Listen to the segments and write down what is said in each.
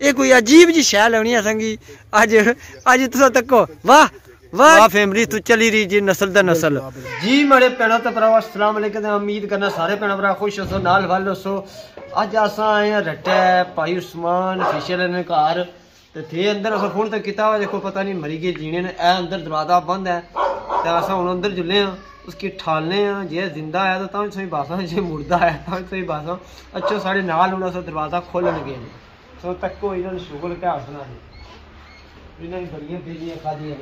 ਇਹ ਕੋਈ ਅਜੀਬ ਜੀ ਸ਼ੈ ਲਾਉਣੀ ਅਸਾਂਗੀ ਅੱਜ ਅੱਜ ਤੁਸੀਂ ਤੱਕੋ ਵਾਹ ਵਾਹ ਫੈਮਿਲੀ ਤੂੰ ਚਲੀ ਰਹੀ ਜੀ ਨਸਲ ਦਾ ਨਸਲ ਜੀ ਮੇਰੇ ਭੈਣਾਂ ਤੇ ਭਰਾਵਾਂ ਅਸਲਾਮ ਅਲੈਕੁਮ ਤੇ ਉਮੀਦ ਕਰਨਾ ਸਾਰੇ ਭੈਣਾਂ ਭਰਾ ਖੁਸ਼ ਹੋ ਨਾਲ ਵੱਲ ਹੋ ਅੱਜ ਅਸਾਂ ਆਏ ਆ ਰੱਟੇ ਭਾਈ ਉਸਮਾਨ ਫੇਸ਼ੀਅਲ ਨੇ ਘਰ ਤੇ ਥੇ ਅੰਦਰ ਅਸਾਂ ਫੋਨ ਤੇ ਕੀਤਾ ਵਾ ਦੇਖੋ ਪਤਾ ਨਹੀਂ ਮਰੀ ਗਏ ਜੀਣੇ ਨੇ ਇਹ ਅੰਦਰ ਦਰਵਾਜ਼ਾ ਬੰਦ ਹੈ ਤੇ ਅਸਾਂ ਹੁਣ ਅੰਦਰ ਜੁਲੇ ਆ उसकी ठालने हैं जे जिंदा है तो तब सही बासा जे मुर्दा है तब सही बासा अच्छो साढ़े नाल होना सा दरवाजा खोलन गए सो तक इन्होंने शुगल के है इन्होंने खादियाँ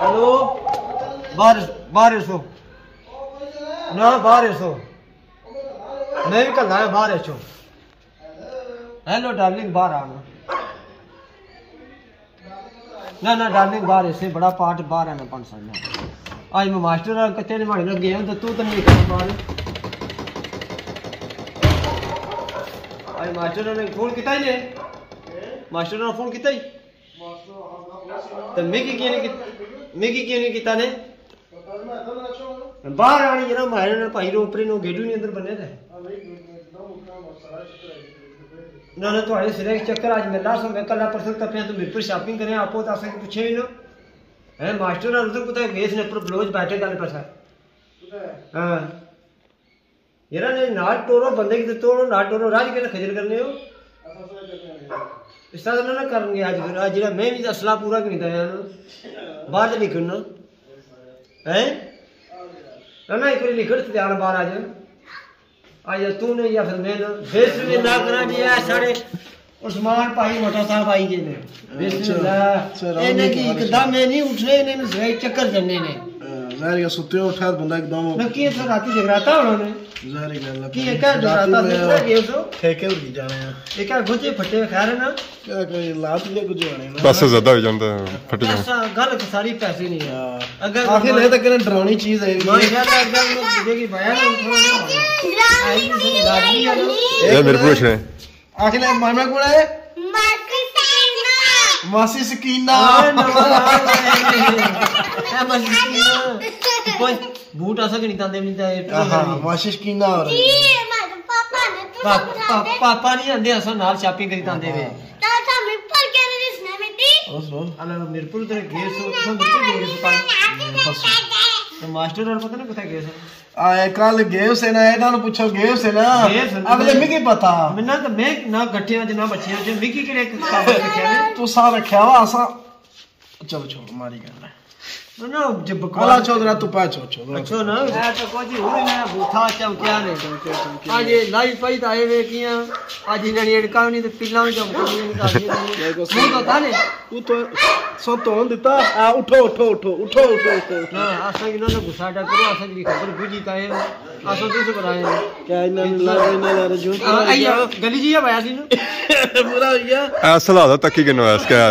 हेलो बाहर सो ना बाहर सो भी कल बाहर सो हेलो डार्लिंग बाहर आना ना। ना डार्लिंग बाहर ऐसे बड़ा पार्ट बाहर आना पाँच साल में आज मैं मास्टर कच्चे ने मारे लग गया तो तू तो नहीं कर पा बाहर आज मास्टर ने फ़ोन किता ही नहीं मास्टर ने फ़ोन किता ही तो मिकी क्यों नहीं मिकी क्यों नहीं किता ने बाहर आने जरा मारे भाई रो उपरे नो गेडू नहीं अंदर बने थे ना ना तो हाई सिले चक्कर आज मेला सो मैं कल परसों तक तो मेरे पर शॉपिंग करें आपो तो आसे पूछे ही ना है मास्टर ना तो कुता वेस ने पर ब्लाउज बैठे गल पर हाँ यार ने ना टोरो बंदे की तो ना टोरो राज के खजल करने हो इस तरह ना करेंगे आज फिर आज जरा मैं भी असला पूरा नहीं था यार बाहर निकलना है ना एक लिखड़ ध्यान बाहर आ जाए या तूने या फिर मैंने बिस्मिल्लाह करा दिया साढ़े उस्मान भाई मोटा साहब आई गए ने बिस्मिल्लाह इन्हें की एकदम नहीं उठने इन्हें चक्कर जन्ने ने ਜ਼ਾहिर है सुते उठा बंदा एकदम मैं की तो रात जगराता उन्होंने ज़ाहिर है गल्ला की एक जगराता से ना ये तो ठेके उड़ जाने हैं एक गोचे फटे खैर ना क्या कोई लात ले गुजे आने ना पैसा ज्यादा हो जाता है फट जाए ऐसा गल सारी पैसे नहीं है अगर आखिर नहीं तो कहना डरावनी चीज है मैं यार एकदम देखी भया ना ये मेरे पूछ रहे आखिर मामा कौन है मासी सकीना ਇਹ ਮਾਮਾ ਕੋਲ ਹੈ ਮਾਸੀ ਸਕੀਨਾ बूट ऐसा नहीं तांदे नहीं ਹਾਂ ਮਾਸੀ ਸਕੀਨਾ ਹੋ ਰਹੀ पापा नहीं आंदे असा नाल शॉपिंग करी तांदे वे ਉਸ ਨੂੰ अला मिरपुर तेरे गए सो तो मिरपुर गए सो तो मास्टर और पता नहीं कुछ गए सो ਆਏ ਕੱਲ ਗਏ ਸੇ ਨਾ ਇਹਨਾਂ ਨੂੰ ਪੁੱਛੋ ਗਏ ਸੇ ਨਾ ਗਏ ਸੇ ਨਾ। ਅਗਲੇ ਮਿਕੀ ਪਤਾ मैंने तो मैं ना गठिया च ना बच्चियां च मिकी केड़े काम रखया ने ਤੂੰ ਸਾਹ ਰੱਖਿਆ ਵਾ ਅਸਾਂ ਚਲੋ ਛੋੜ ਮਾਰੀ ਗੱਲ જે કલા છોદરા તું પાછો છો પાછો ના આ તો કોઈ હોય ને ભૂથા ચમ ક્યાં ને આજે લાઈ પઈ તા એવે ક્યાં આજે નણી એડકાવની તો પિલાવ જમ હું તો તાને તું તો સોતો હોંદ તા આ ઉઠો ઉઠો ઉઠો ઉઠો ઉઠો ઉઠો ના આ સંગ ન ગુસાટા કરો આ સંગ ખબર બુજી તા એ આ સો તો કરાય કે ઇના લાઈ ઇના લા રજો આયા ગલી જીયા ભાઈ આદી નું બુરા ગયા આ સલાહ તકી ગનો આસ કે આ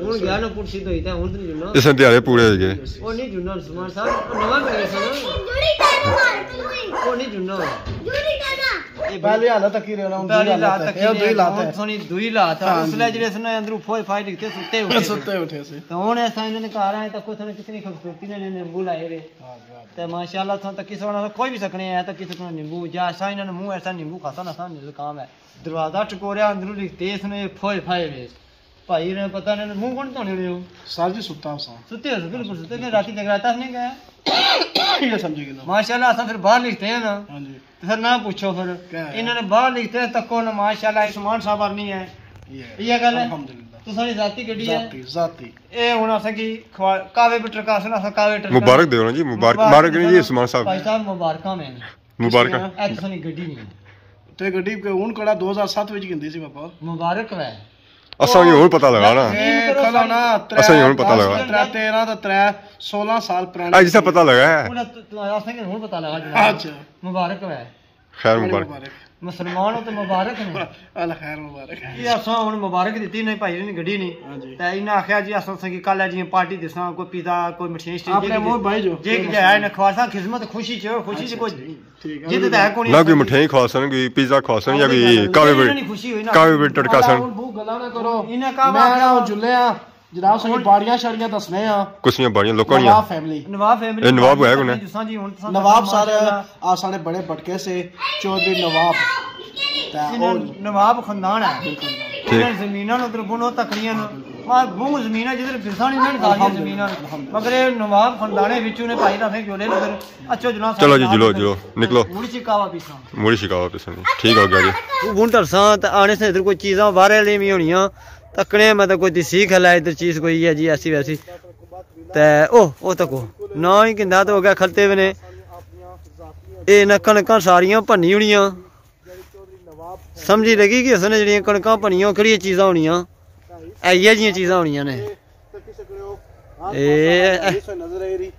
ਹੁਣ ਗਿਆ ਨਾ ਕੁਰਸੀ ਤੋਂ ਹੀ ਤਾਂ ਹੁਣ ਨਹੀਂ ਜੁਨਾ ਇਸ ਨੇ ਦਿਹਾੜੇ ਪੂਰੇ ਹੋ ਗਏ ਉਹ ਨਹੀਂ ਜੁਨਾ ਸੁਮਾਰ ਸਾਹਿਬ ਉਹ ਨਵਾਂ ਕਰੇ ਸਨ ਉਹ ਨਹੀਂ ਜੁਨਾ ਇਹ ਪਹਿਲੇ ਹਾਲਤ ਤੱਕ ਹੀ ਰਹਿਣਾ ਹੁਣ ਪਹਿਲੀ ਦੂਈ ਲਾਤ ਹਾਲਤ ਤੱਕ ਹੈ ਇਹ ਦੂਈ ਲਾਤ ਹੁਣ ਹੈ ਸੋਨੀ ਦੂਈ ਲਾਤ ਆ ਉਸਲੇ ਜਿਹੜੇ ਸਨ ਅੰਦਰੋਂ ਫੋਏ ਫਾਈ ਲਿਖਤੇ ਸੁੱਤੇ ਉੱਤੇ ਸੁੱਤੇ ਉਠੇ ਸੀ ਤਾਂ ਹੁਣ ਐਸਾ ਇਹਨਾਂ ਨੇ ਘਰ ਆਏ ਤਾਂ ਕੋਈ ਸਾਨੂੰ ਕਿਤਨੀ ਖੂਬਸੂਰਤੀ ਨੇ ਨਿੰਬੂ ਲਾਏ ਵੇ ਤੇ ਮਾਸ਼ਾਅੱਲਾ ਤੋਂ ਤਾਂ ਕਿਸੇ ਵਾਲਾ ਕੋਈ ਵੀ ਸਕਣੇ ਆ ਤਾਂ ਕਿਸੇ ਤੋਂ ਨਿੰਬੂ ਜਾਂ ਐਸਾ ਇਹਨਾਂ ਨੇ ਮੂੰਹ ਐਸਾ ਨਿੰਬੂ ਖਾਤਾ ਨਾ ਸਾਨ ਜ਼ੁਕਾਮ ਹੈ ਦਰਵਾਜ਼ਾ ਟਕੋਰਿਆ ਅੰਦਰੋਂ ਲਿਖਤੇ ਇਸਨੇ ਫੋਏ ਫਾਏ ਵੇ ਭਾਈ ਨੇ ਪਤਾ ਨਹੀਂ ਮੂੰਹ ਕੋਣ ਧੋਣੇ ਲਿਓ ਸਾਜ ਸੁੱਤਾ ਸਾਂ ਸੁੱਤੇ ਹੋ ਬਿਲਕੁਲ ਸੁੱਤੇ ਨੇ ਰਾਤੀ ਜਗਰਾਤਾ ਨਹੀਂ ਗਿਆ ਇਹ ਸਮਝ ਗਿਆ ਮਾਸ਼ਾਅੱਲਾ ਅਸਾਂ ਫਿਰ ਬਾਹਰ ਲਿਖਤੇ हैं ना ਹਾਂਜੀ तो फिर ना पूछो फिर क्या है? इन्होंने बाहर लिखते हैं तको ना माशाल्लाह इस्मान साहब नहीं है ਇਹ ये गल है ਅਲਹਮਦੁਲਿਲਾ तो सारी जाती गड्डी है ਜ਼ਾਤੀ ਜ਼ਾਤੀ ਇਹ ਹੁਣ ਅਸਾਂ ਕੀ ਖਵਾ- ਕਾਵੇ ਬਿਟਰ ਕਾਸਨ ਅਸਾਂ ਕਾਵੇ ਟਰ ਮੁਬਾਰਕ ਦਿਓ ਨਾ ਜੀ ਮੁਬਾਰਕ ਮੁਬਾਰਕ ਨਹੀਂ ਜੀ ਉਸਮਾਨ ਭਾਈ ਸਾਹਿਬ ਸਾਹਿਬ ਮੁਬਾਰਕਾਂ ਮੈਂ ਮੁਬਾਰਕ ਇਹ ਤਾਂ ਨਹੀਂ ਗੱਡੀ ਨਹੀਂ ਤੇ ਗੱਡੀ ਕੋ ਹੁਣ ਕਿਹੜਾ 2007 ਵਿੱਚ ਗਿੰਦੀ ਸੀ ਬਾਬਾ ਮੁਬਾਰਕ ਵੈ असां खे पता लॻाणा असां खे हूअ पता लॻा तेरहं त त्रै सोलह साल पुराणा अॼु सां पता लॻा असांखे हूअ पता लॻा मुबारक है खैर मुबारक ਮੁਸਲਮਾਨ ਹੋ ਤੇ ਮੁਬਾਰਕ ਨੇ ਅੱਲ ਖੈਰ ਮੁਬਾਰਕ ਇਹ ਅਸਾਂ ਹੁਣ ਮੁਬਾਰਕ ਦਿੱਤੀ ਨਹੀਂ ਭਾਈ ਨੇ ਗੱਡੀ ਨਹੀਂ ਤੇ ਇਹਨਾਂ ਆਖਿਆ ਜੀ ਅਸਾਂ ਸੰਗੀ ਕੱਲ ਜੀ ਪਾਰਟੀ ਦਿਸਾਂ ਕੋਈ ਪੀਦਾ ਕੋਈ ਮਠੀਸ਼ ਸਟੇਜ ਆਪਣੇ ਮੋਹ ਭਾਈ ਜੋ ਜੇ ਕਿ ਹੈ ਨਖਵਾਸਾਂ ਖਿਦਮਤ ਖੁਸ਼ੀ ਚ ਖੁਸ਼ੀ ਚ ਕੋਈ ਠੀਕ ਹੈ ਜਿੱਦ ਤਾਂ ਕੋਈ ਨਾ ਕੋਈ ਮਠਿਆਈ ਖਾਸਣ ਕੋਈ ਪੀਜ਼ਾ ਖਾਸਣ ਜਾਂ ਕੋਈ ਕਾਵੇ ਬੇ ਕਾਵੇ ਬੇ ਟੜਕਾਸਣ ਬਹੁਤ ਗੱਲਾਂ ਨਾ ਕਰੋ ਇਹਨਾਂ ਕਾਵਾ ਮੈਂ ਜੁੱਲਿਆ ਜਨਾਬ ਸਾਨੂੰ ਬਾੜੀਆਂ ਸ਼ਾੜੀਆਂ ਦੱਸਨੇ ਆ। ਕੁਛੀਆਂ ਬਾੜੀਆਂ ਲੋਕਾਂ ਦੀਆਂ। ਨਵਾਬ ਫੈਮਿਲੀ ਨਵਾਬ ਫੈਮਿਲੀ ਇਹ ਨਵਾਬ ਹੈ? ਕੋਨੇ ਜੀ ਹੁਣ ਨਵਾਬ ਸਰ ਆ ਸਾਡੇ ਬੜੇ ਭਟਕੇ ਸੇ ਚੌਧਰੀ ਨਵਾਬ। ਤਾਂ ਉਹ ਨਵਾਬ ਖਾਨਦਾਨ ਹੈ। ਇਹਨਾਂ ਜ਼ਮੀਨਾਂ ਨੂੰ ਉਧਰ ਬੁਣੋ ਤਕੜੀਆਂ ਨੂੰ। ਆ ਬੂਹ ਜ਼ਮੀਨਾਂ ਜਿੱਧਰ ਫਿਰਸਾਂ ਨਹੀਂ ਇਹਨਾਂ ਸਾਰੀਆਂ ਜ਼ਮੀਨਾਂ ਮਗਰ ਇਹ ਨਵਾਬ ਖਾਨਦਾਨੇ ਵਿੱਚੋਂ ਨੇ ਭਾਈ ਦੱਸੇ ਜੋਲੇ ਨੂੰ ਉਧਰ ਅੱਛੋ ਜਨਾਬ ਚਲੋ ਜੀ ਜਲੋ ਜਲੋ ਨਿਕਲੋ। ਮੂੜੀ ਚਿਕਾਵਾ ਪੀਸਾਂ ਮੂੜੀ ਚਿਕਾਵਾ ਪੀਸਾਂ ਠੀਕ ਹੋ ਗਿਆ ਜੀ। ਹੁਣ ਦਰਸਾਂ ਤਾਂ ਆਣੇ ਸੇ ਇਧਰ ਕੋਈ ਚੀਜ਼ਾਂ ਬਾਹਰ ਲਈ ਵੀ ਹੋਣੀਆਂ। ਤੱਕਣੇ ਮੈਂ ਤਾਂ ਕੋਈ ਦੀ ਸਿੱਖ ਲੈ ਇਧਰ ਚੀਜ਼ ਕੋਈ ਹੈ ਜੀ ਐਸੀ ਵੈਸੀ ਤੇ ਉਹ ਉਹ ਤੱਕੋ ਨਾ ਹੀ ਕਿੰਦਾ ਤਾਂ ਹੋ ਗਿਆ ਖਲਤੇ ਵੀ ਨੇ ਇਹ ਨਾ ਕਣਕਾਂ ਸਾਰੀਆਂ ਭੰਨੀ ਹੋਣੀਆਂ ਸਮਝੀ ਲੱਗੀ ਕਿ ਉਸਨੇ ਜਿਹੜੀਆਂ ਕਣਕਾਂ ਭੰਨੀਆਂ ਕਿਹੜੀਆਂ ਚੀਜ਼ਾਂ ਹੋਣੀਆਂ ਐਈਆਂ ਜੀਆਂ ਚੀਜ਼ਾਂ ਹੋਣੀਆਂ ਨੇ ਇਹ से नजर आ रही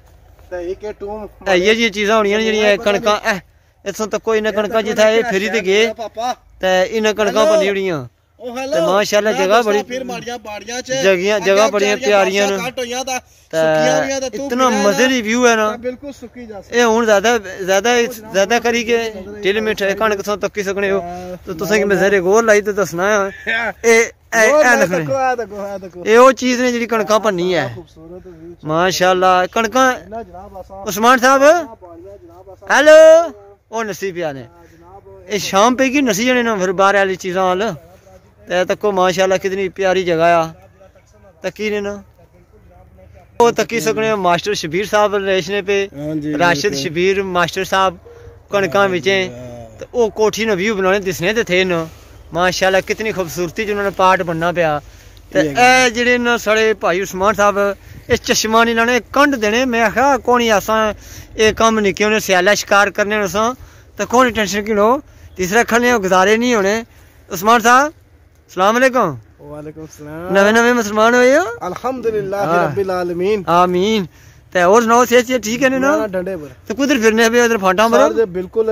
ता एक है टूम ਐਈਆਂ ਜੀਆਂ ਚੀਜ਼ਾਂ ਹੋਣੀਆਂ ਨੇ ਜਿਹੜੀਆਂ ਇਹ ਕਣਕਾਂ ਐ ਇਥੋਂ ਤੱਕ ਕੋਈ ਨਾ ਕਣਕਾਂ ਜਿੱਥਾ ਇਹ ਫੇਰੀ ਤੇ ਗਏ पापा ਤੇ ਇਹਨਾਂ ਕਣਕਾਂ ਭੰਨੀ ਹੋਣੀਆਂ ओ ਤੇ ਮਾਸ਼ਾਅੱਲਾ ਜਗ੍ਹਾ ਬੜੀ ਫਿਰ ਮਾੜੀਆਂ ਬਾੜੀਆਂ ਚ ਜਗੀਆਂ ਜਗ੍ਹਾ ਬੜੀਆਂ ਪਿਆਰੀਆਂ ਨੇ। ਕੱਟ ਹੋਈਆਂ ਦਾ ਸੁੱਕੀਆਂ ਹੋਈਆਂ ਦਾ ਇਤਨਾ ਮਜ਼ੇਲੀ ਵਿਊ ਹੈ ਨਾ। ਬਿਲਕੁਲ ਸੁੱਕੀ ਜਾ ਇਹ ਹੁਣ ਜ਼ਿਆਦਾ ਜ਼ਿਆਦਾ ਜ਼ਿਆਦਾ ਕਰੀ ਕੇ ਢਿਲ ਮਿੱਠੇ ਕਣਕ ਤੋਂ ਤੱਕੀ ਸਕਣੇ ਹੋ। ਤੇ ਤੁਸੀਂ ਕਿ ਮਜ਼ੇਰੇ ਗੋਰ ਲਾਈ ਤੇ ਦੱਸਣਾ ਹੈ। ਇਹ ਇਹ ਉਹ ਚੀਜ਼ ਨੇ ਜਿਹੜੀ ਕਣਕਾਂ ਭੰਨੀ ਹੈ। ਮਾਸ਼ਾਅੱਲਾ ਕਣਕਾਂ ਉਸਮਾਨ ਸਾਹਿਬ। ਹੈਲੋ। ਉਹ ਨਸੀਬ ਆ ਨੇ। ਇਹ ਸ਼ਾਮ ਪੈ ਗਈ ਨਸੀ ਜਣੇ ਨਾ ਫਿਰ ਬਾਹਰ ਵਾਲੀ ਚੀਜ਼ਾਂ ਵਾਲ। तो तको माशाल्लाह कितनी प्यारी जगह आ तकी ने ना वो तकी सकने मास्टर शबीर साहब रेशने पे राशिद शबीर मास्टर साहब कणकों बिचें तो वो कोठी ने व्यू बनाने दिसने तो थे न ਮਾਸ਼ਾਅੱਲਾ ਕਿਤਨੀ ਖੂਬਸੂਰਤੀ ਚ ਨੇ ਪਾਰਟ ਬੰਨਣਾ ਪਿਆ। ਤੇ ਇਹ ਜਿਹੜੇ ਨਾ ਸਾਡੇ ਭਾਈ ਉਸਮਾਨ ਸਾਹਿਬ ਇਹ ਚਸ਼ਮਾ ਨਹੀਂ ਨੇ ਕੰਢ ਦੇਣੇ। ਮੈਂ ਕਿਹਾ ਕੋਣੀ ਆਸਾਂ? ਇਹ ਕੰਮ ਨਿੱਕੇ ਉਹਨੇ ਸਿਆਲਾ ਸ਼ਿਕਾਰ ਕਰਨੇ ਨੂੰ ਸਾਂ ਤਾਂ ਕੋਈ ਟੈਨਸ਼ਨ ਕਿਉਂ ਤੀਸਰਾ ਖਣੇ ਗੁਜ਼ਾਰੇ ਨਹੀਂ ਹੋਣੇ। ਉਸਮਾਨ ਸਾਹਿਬ जमीना नवे को मुसलमान हो? हाँ। आमीन। ते और सुनाओ सेहत से ठीक है ना? ना पर। तो कुदर फिरने पे उधर बिल्कुल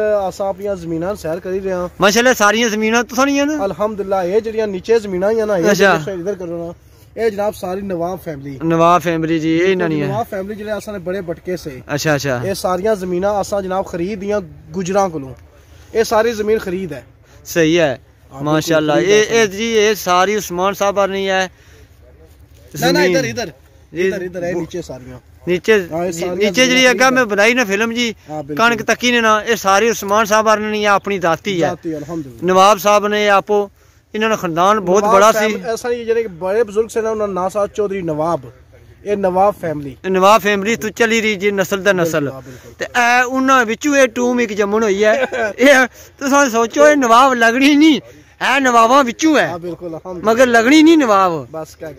सैर करी रहे माशाल्लाह सारी तो ना अल्हम्दुलिल्लाह ये नीचे है ना इधर अच्छा। करो ना जनाब सारी नवाब फैमिली। नवाब फैमिली जी ना नहीं है। नवाब फैमिली ने बड़े बटके से। अच्छा अच्छा। ये सारी जनाब खरीद सारी ज़मीन खरीद है। सही है। हाँ, माशाल्लाह ये ये जी ये सारी उस्मान साहब नहीं है। ना ना इधर इधर इधर इधर है नीचे सारियाँ। नीचे हाँ, नीचे जी अगर मैं बनाई ना फ़िल्म जी। हाँ, कनक तकी ने ना ये सारी उस्मान साहब नहीं है अपनी दाती है। नवाब साहब ने आपो इन्होंने खानदान बहुत बड़ा सी ऐसा नहीं जने बड़े बुज़ुर्ग से ना उन्होंने नासाद चौधरी नवाब। ਇਹ ਨਵਾਬ ਫੈਮਿਲੀ ਨਵਾਬ ਫੈਮਿਲੀ ਤੋਂ ਚੱਲੀ ਰਹੀ ਜੀ ਨਸਲ ਦਾ ਨਸਲ ਤੇ ਇਹ ਉਹਨਾਂ ਵਿੱਚੋਂ ਇਹ ਟੂਮ ਇੱਕ ਜੰਮਣ ਹੋਈ ਹੈ ਇਹ ਤੁਸੀਂ ਸੋਚੋ ਇਹ ਨਵਾਬ ਲੱਗਣੀ ਨਹੀਂ है नवाबा बिचू है। मगर लगनी नहीं नवाब।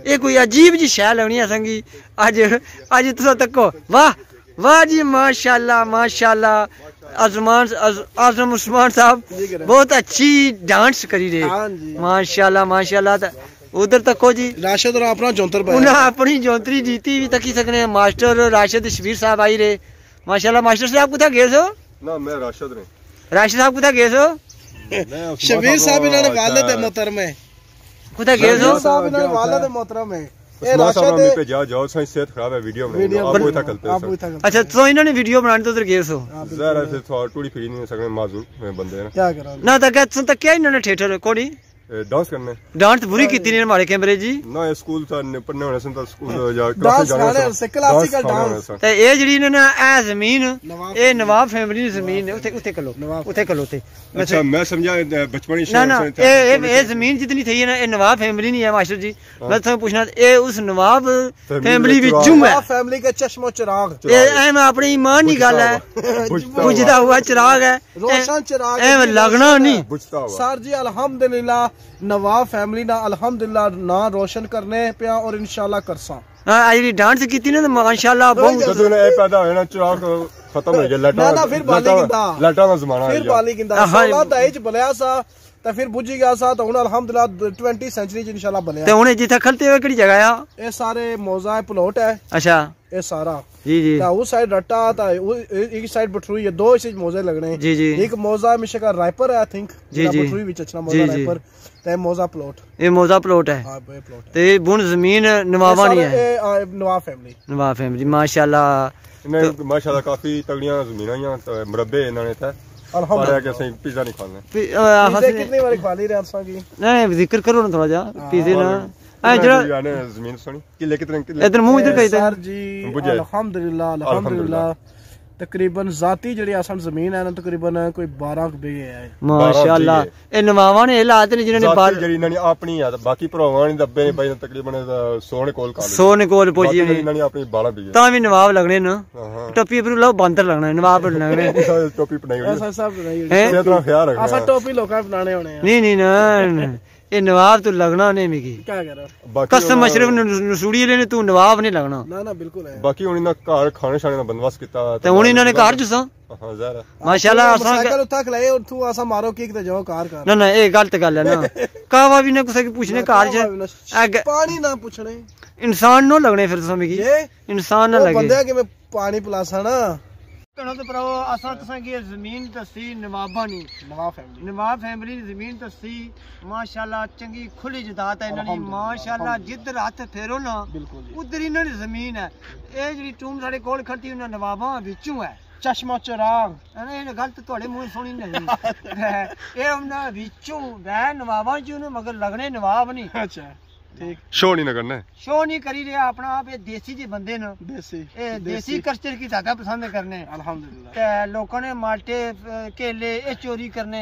ये कोई अजीब जी शह लगनी असेंगी अज अज तुस तको वाह वाह जी माशाला माशाला आजमान आज़म उस्मान साहब बहुत अच्छी डांस करी रहे। माशाला माशाला उधर तको जी। राशद और अपना जोतर उन्हें अपनी जोतरी जीती भी तकी सकने मास्टर राशद शबीर साहब आई रहे माशाला मास्टर साहब कुछ गए सो? ना मैं राशद राशद साहब कुछ गए सो? शबीर साहब इन्होंने वालद है मोहतरम है खुदा गए जो साहब इन्होंने वालद है मोहतरम है अच्छा तो इन्होंने वीडियो बनानी तो उधर गए सो? जरा से थोड़ी फ्री नहीं सकने माजूम बंदे ना ना तो क्या तो इन्होंने थिएटर कोड़ी ਕਿ ਤੱਕ ਕਿਹਾ ਇਹਨਾਂ ਨੇ ਠੇਠਰ ਕੋਣੀ ए, डांस करने ਡਾਂਸ ਬੁਰੀ ਕੀਤੀ ਨੇ ਮਾੜੇ ਕੈਮਰੇ ਜੀ ना ये स्कूल था ने पढ़ने होने से तो स्कूल या डांस क्लास जाने खाने से से, क्लासिकल खाने डांस। होने से। ਤੇ ਇਹ ਜਿਹੜੀ ਇਹਨਾਂ ਨੇ ਇਹ ਜ਼ਮੀਨ ਨਵਾਬ ਇਹ ਨਵਾਬ ਫੈਮਿਲੀ ਦੀ ਜ਼ਮੀਨ ਹੈ ਉੱਥੇ ਉੱਥੇ ਕਲੋ ਨਵਾਬ। ਉੱਥੇ ਕਲੋ ਤੇ अच्छा मैं समझा ए, बचपन ही ਨਾ ਨਾ शौक से था। ਇਹ ਇਹ ਇਹ ਜ਼ਮੀਨ ਜਿਤਨੀ ਥਈ ਹੈ ਨਾ ਇਹ ਨਵਾਬ ਫੈਮਿਲੀ ਨਹੀਂ ਹੈ ਮਾਸਟਰ ਜੀ ਮੈਂ ਤੁਹਾਨੂੰ ਪੁੱਛਣਾ ਇਹ ਉਸ ਨਵਾਬ ਫੈਮਿਲੀ ਵਿੱਚ ਵਿੱਚੋਂ ਹੈ नवाब फैमिली के चश्मो चिराग ਇਹ ਐ ਮੈਂ ਆਪਣੀ ਈਮਾਨ ਦੀ ਗੱਲ ਹੈ बुझता ਬੁਝਦਾ हुआ हुआ चिराग है रोशन चिराग ਐ है, ਲੱਗਣਾ ਨਹੀਂ बुझता हुआ सर ਨਵਾਬ ਫੈਮਿਲੀ ਨਾਲ ਅਲਹਮਦੁਲਿਲਾ ਨਾਂ ਰੋਸ਼ਨ ਕਰਨੇ ਪਿਆ ਔਰ ਇਨਸ਼ਾਅੱਲਾ ਕਰਸਾਂ। ਆ ਜਿਹੜੀ ਡਾਂਸ ਕੀਤੀ ਨਾ ਮਾਸ਼ਾਅੱਲਾ ਬਹੁਤ ਜਦੋਂ ਇਹ ਪੈਦਾ ਹੋਇਆ ਨਾ ਚੌਕ ਖਤਮ ਹੋ ਗਿਆ ਲਟਾ ਨਾ ਫਿਰ ਬਾਲੀ ਗਿੰਦਾ। ਲਟਾ ਦਾ ਜ਼ਮਾਨਾ ਆ ਗਿਆ। ਫਿਰ ਬਾਲੀ ਗਿੰਦਾ। ਸਾਲਾ ਦਹੇਜ ਬਲਿਆ ਸਾ ਤਾਂ ਫਿਰ ਬੁੱਝ ਗਿਆ ਸਾ ਤਾਂ ਹੁਣ ਅਲਹਮਦੁਲਿਲਾ 20 ਸੈਂਚਰੀ ਚ ਇਨਸ਼ਾਅੱਲਾ ਤੇ ਬਣਿਆ ਹੁਣ ਜਿੱਥੇ ਖਲਤੇ ਹੋਏ ਕਿਹੜੀ ਜਗ੍ਹਾ ਆ ਇਹ ਸਾਰੇ ਮੌਜ਼ਾ ਹੈ ਪਲੋਟ ਹੈ ਅੱਛਾ ਇਹ ਸਾਰਾ ਜੀ ਜੀ ਤਾਂ ਉਸ ਸਾਈਡ ਰੱਟਾ ਤਾਂ ਉਹ ਇੱਕ ਸਾਈਡ ਬਟਰੂਈ ਹੈ ਦੋ ਇਸ ਵਿੱਚ ਮੌਜ਼ੇ ਲੱਗਣੇ ਜੀ ਜੀ ਇੱਕ ਮੌਜ਼ਾ ਮਿਸ਼ਕਾ ਰਾਈਪਰ ਹੈ ਆਈ ਥਿੰਕ ਜੀ, ਜੀ। ਬਟਰੂਈ ਵਿੱਚ ਅਚਣਾ ਜੀ, ਮੌਜ਼ਾ ਜੀ। ਰਾਈਪਰ ਤੇ ਮੌਜ਼ਾ ਪਲੋਟ ਇਹ ਮੋਜ਼ਾ ਪਲੋਟ ਹੈ ਹਾਂ ਇਹ ਪਲੋਟ ਹੈ ਤੇ ਬੁਣ ਜ਼ਮੀਨ ਨਵਾਵਾ ਨਹੀਂ ਹੈ ਇਹ ਆ, ਨਵਾਬ ਫੈਮਿਲੀ ਨਵਾਬ ਫੈਮਿਲੀ ਮਾਸ਼ਾਅੱਲਾ ਇਹਨਾਂ ਨੇ ਮਾਸ਼ਾਅੱਲਾ ਕਾਫੀ ਤਗੜੀਆਂ ਜ਼ਮੀਨਾਂ ਆਈਆਂ ਤੇ ਮੁਰੱਬੇ ਇਹਨਾਂ ਨੇ ਤਾਂ अल्हम्दुलिल्लाह कि ਅਸੀਂ ਪੀਜ਼ਾ ਨਹੀਂ ਖਾਣਾ पिज्जा कितनी बार खा ली रात सा की नहीं जिक्र करो ना थोड़ा जा पिज्जे ना ਐ ਜਿਹੜਾ ਜ਼ਮੀਨ ਸੋਣੀ ਕਿੱਲੇ ਕਿਤਨੇ ਇਧਰ ਮੂੰਹ ਇਧਰ ਕਹੀ ਤੇ सर जी बुझे। अल्हम्दुलिल्लाह अल्हम्दुलिल्लाह ਤਕਰੀਬਨ ਜ਼ਾਤੀ ਜਿਹੜੀ ਅਸਲ ਜ਼ਮੀਨ ਹੈ ਨਾ ਤਕਰੀਬਨ ਕੋਈ 12 ਕੁ ਬਿਗੇ ਹੈ। ਮਾਸ਼ਾਅੱਲਾ। ਇਹ ਨਵਾਵਾਂ ਨੇ ਇਹ ਲਾਤ ਨੇ ਜਿਨ੍ਹਾਂ ਨੇ ਬਾਹਰ ਜਿਹੜੀ ਇਹਨਾਂ ਨੇ ਆਪਣੀ ਆ ਤੇ ਬਾਕੀ ਭਰਾਵਾਂ ਨੇ ਦੱਬੇ ਨੇ ਬਾਈ ਤਕਰੀਬਨ 100 ਨੇ ਕੋਲ ਕਰ ਲਈ। ਸੋ ਨੇ ਕੋਲ ਪਹੁੰਚੀ ਨੇ। ਇਹਨਾਂ ਨੇ ਆਪਣੀ ਬਾਲਾ ਵੀ ਤਾਂ ਵੀ ਨਵਾਬ ਲੱਗਣੇ ਨਾ। ਹਾਂ ਟੱਪੀ ਪਰ ਲਓ ਬਾਂਦਰ ਲੱਗਣਾ ਨਵਾਬ ਲੱਗਣੇ। ਹਾਂ ਟੋਪੀ ਪਣਾਈ ਹੋਈ ਐਸਾ ਸਭ ਨਹੀਂ ਹੈ? ਇਸੇ ਤਰ੍ਹਾਂ ਖਿਆਲ ਰੱਖਣਾ। ਅਸਾਂ ਟੋਪੀ ਲੋਕਾਂ ਨੇ ਬਣਾਣੇ ਹੋਣੇ ਨਹੀਂ ਨਹੀਂ ਨਾ। ਨਾ। ਇਹ ਨਵਾਬ ਤੂੰ ਲੱਗਣਾ ਨਹੀਂ ਮਿਗੀ ਕੀ ਕਰ ਰਹਾ ਬਾਕੀ ਕਸਮ ਮਸ਼ਰਫ ਨਸੂੜੀ ਲੈਣੇ ਤੂੰ ਨਵਾਬ ਨਹੀਂ ਲੱਗਣਾ ਨਾ ਨਾ ਬਿਲਕੁਲ ਹੈ ਬਾਕੀ ਹੁਣ ਇਹਨਾਂ ਘਰ ਖਾਣੇ ਛਾਣੇ ਦਾ ਬੰਦੋਬਸਤ ਕੀਤਾ ਤੇ ਹੁਣ ਇਹਨਾਂ ਨੇ ਘਰ ਜੁਸਾਂ ਹਾਂ ਜ਼ਹਿਰ ਮਾਸ਼ਾਅੱਲਾ ਅਸਾਂ ਸਾਈਕਲ ਉੱਤਾ ਖਲਾਏ ਔਰ ਤੂੰ ਆਸਾ ਮਾਰੋ ਕਿਕ ਤੇ ਜਾਓ ਕਾਰ ਕਰ ਨਾ ਨਾ ਇਹ ਗਲਤ ਗੱਲ ਹੈ ਨਾ ਕਾਵਾ ਵੀ ਨਾ ਕਿਸੇ ਕੀ ਪੁੱਛਨੇ ਘਰ ਚ ਅੱਗ- ਪਾਣੀ ਨਾ ਪੁੱਛਣੇ ਇਨਸਾਨ ਨੂੰ ਲੱਗਣੇ ਫਿਰ ਸਮਝੀ ਇਹ ਇਨਸਾਨ ਨਾ ਉਹ ਲੱਗੇ ਬੰਦੇ कणो त भरावो असां तव्हांखे ज़मीन त सी नवाबानी नवाब फैमिली नवाब फैमिली ज़मीन त सी माशाल्लाह चङी खुली जदात आहे इन्हनि जी माशाल्लाह जिधर हथ फेरो ना उधर इन्हनि जी ज़मीन है एह् जेह्ड़ी टूम साढ़े कोल खड़ती उन्हें नवाबां बिचूं है चश्मा चराग है गलत थोड़े मुँह सुनी नहीं एह् उन्हें बिचूं वै नवाबां च मगर लगने नवाब नहीं अच्छा ਠੀਕ ਸ਼ੋ ਨਹੀਂ ਨਗਰਨਾ है शो नहीं करी रहे अपना आप ये देसी जे बंदे न देसी ये देसी कल्चर की ज्यादा पसंद करने अल्हम्दुलिल्लाह ते लोगों ने माल्टे केले ये चोरी करने